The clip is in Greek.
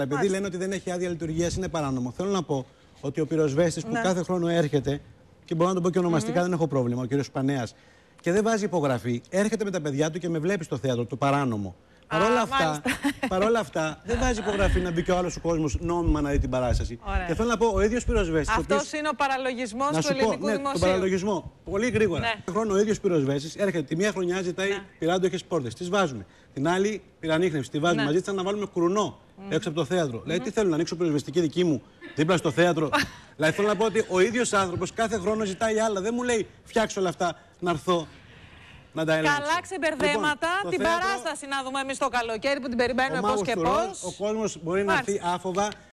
Αλλά επειδή λένε ότι δεν έχει άδεια λειτουργίας, είναι παράνομο. Θέλω να πω ότι ο πυροσβέστης που Ναι. κάθε χρόνο έρχεται, και μπορώ να το πω και ονομαστικά, δεν έχω πρόβλημα, ο κύριος Πανέας, και δεν βάζει υπογραφή, έρχεται με τα παιδιά του και με βλέπει στο θέατρο, το παράνομο. Παρ' όλα αυτά, μάλιστα. παρόλα αυτά, δεν βάζει υπογραφή να μπει και ο άλλος ο κόσμος νόμιμα να δει την παράσταση. Ωραία. Και θέλω να πω, ο ίδιος πυροσβέστη. Αυτός είναι ο παραλογισμός Να του σου πω, ελληνικού ναι, τον δημοσίου. παραλογισμό. Πολύ γρήγορα. Ναι. Κάθε χρόνο ο ίδιος πυροσβέστη έρχεται. Τη μία χρονιά ζητάει Ναι. πυράντοχες πόρτες. Τις βάζουμε. Την άλλη πυρανίχνευση. Τη βάζουμε. Ναι. Μαζί ζήτησαν να βάλουμε κουρνό έξω από το θέατρο. Λέει, τι θέλω να ανοίξω πυροσβεστική δική μου δίπλα στο θέατρο; δηλαδή θέλω να πω ότι ο ίδιος άνθρωπος κάθε χρόνο ζητάει άλλα. Δεν μου λέει φτιάξω όλα αυτά να έρθω να τα ελέγξω. Καλά ξεμπερδέματα. Λοιπόν, το την θέατρο, παράσταση να δούμε εμείς το καλοκαίρι που την περιμένουμε ο πώς μάγος και του πώς. ροζ, Ο κόσμος μπορεί να έρθει Μάλιστα. άφοβα